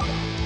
Bye.